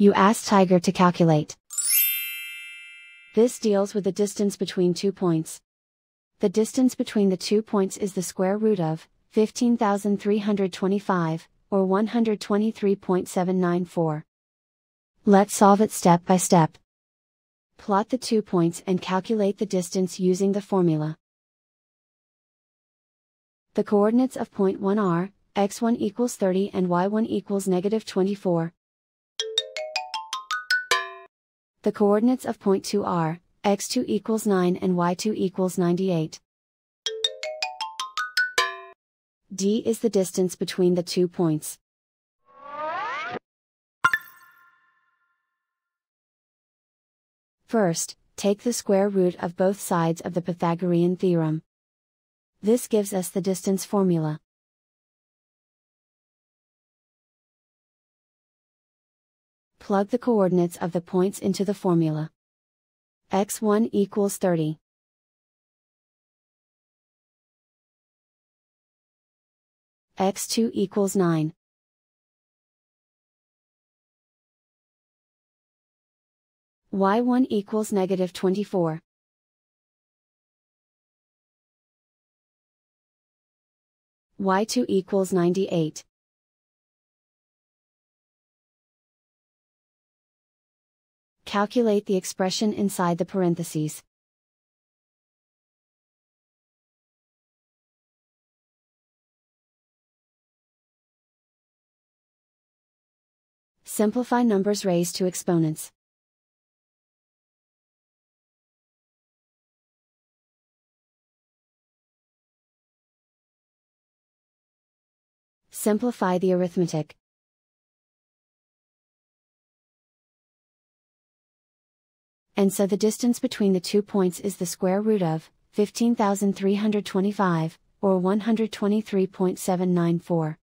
You ask Tiger to calculate. This deals with the distance between two points. The distance between the two points is the square root of 15,325, or 123.794. Let's solve it step by step. Plot the two points and calculate the distance using the formula. The coordinates of point 1 are, x1 equals 30 and y1 equals negative 24. The coordinates of point 2 are, x2 equals 9 and y2 equals 98. d is the distance between the two points. First, take the square root of both sides of the Pythagorean theorem. This gives us the distance formula. Plug the coordinates of the points into the formula. x1 equals 30. x2 equals 9. y1 equals negative 24. y2 equals 98. Calculate the expression inside the parentheses. Simplify numbers raised to exponents. Simplify the arithmetic. And so the distance between the two points is the square root of 15,325, or 123.794.